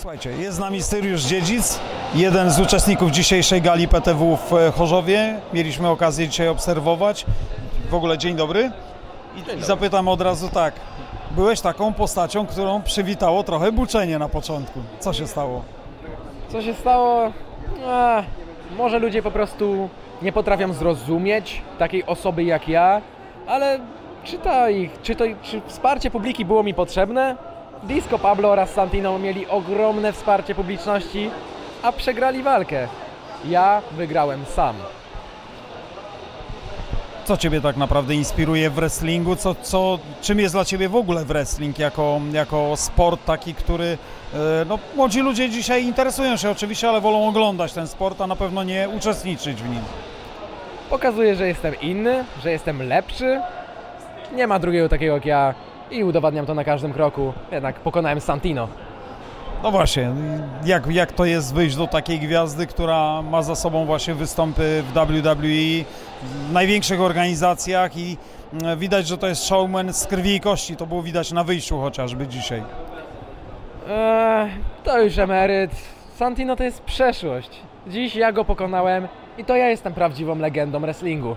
Słuchajcie, jest z nami Styriusz Dziedzic, jeden z uczestników dzisiejszej gali PTW w e, Chorzowie. Mieliśmy okazję dzisiaj obserwować. W ogóle dzień dobry. I, i zapytam od razu tak. Byłeś taką postacią, którą przywitało trochę buczenie na początku. Co się stało? Co się stało? A, może ludzie po prostu nie potrafią zrozumieć takiej osoby jak ja, ale czy to, ich, czy to czy wsparcie publiki było mi potrzebne? Disco Pablo oraz Santino mieli ogromne wsparcie publiczności, a przegrali walkę. Ja wygrałem sam. Co Ciebie tak naprawdę inspiruje w wrestlingu? Co, co, czym jest dla Ciebie w ogóle wrestling jako, jako sport taki, który... e, No, młodzi ludzie dzisiaj interesują się oczywiście, ale wolą oglądać ten sport, a na pewno nie uczestniczyć w nim. Pokazuje, że jestem inny, że jestem lepszy. Nie ma drugiego takiego jak ja i udowadniam to na każdym kroku. Jednak pokonałem Santino. No właśnie, jak, jak to jest wyjść do takiej gwiazdy, która ma za sobą właśnie występy w WWE, w największych organizacjach i mm, widać, że to jest showman z krwi i kości. To było widać na wyjściu chociażby dzisiaj. Eee, to już emeryt. Santino to jest przeszłość. Dziś ja go pokonałem i to ja jestem prawdziwą legendą wrestlingu.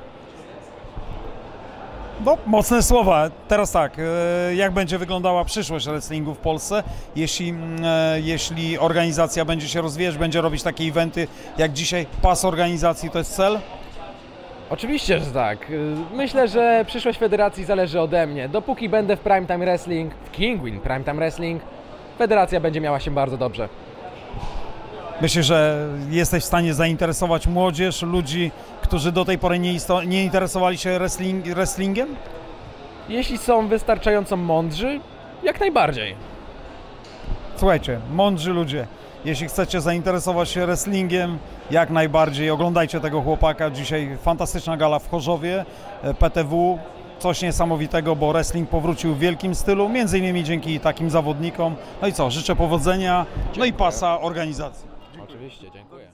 No, mocne słowa. Teraz tak, e, jak będzie wyglądała przyszłość wrestlingu w Polsce, jeśli, mm, e, jeśli organizacja będzie się rozwijać, będzie robić takie eventy jak dzisiaj, pas organizacji to jest cel? Oczywiście, że tak. Yy, Myślę, że przyszłość federacji zależy ode mnie. Dopóki będę w Primetime Wrestling, w Kingwin Primetime Wrestling, federacja będzie miała się bardzo dobrze. Myślę, że jesteś w stanie zainteresować młodzież, ludzi, którzy do tej pory nie, nie interesowali się wrestling, wrestlingiem? Jeśli są wystarczająco mądrzy, jak najbardziej. Słuchajcie, mądrzy ludzie, jeśli chcecie zainteresować się wrestlingiem, jak najbardziej oglądajcie tego chłopaka. Dzisiaj fantastyczna gala w Chorzowie, e, PTW, coś niesamowitego, bo wrestling powrócił w wielkim stylu, między innymi dzięki takim zawodnikom. No i co, życzę powodzenia, no i pasa organizacji. Oczywiście, dziękuję.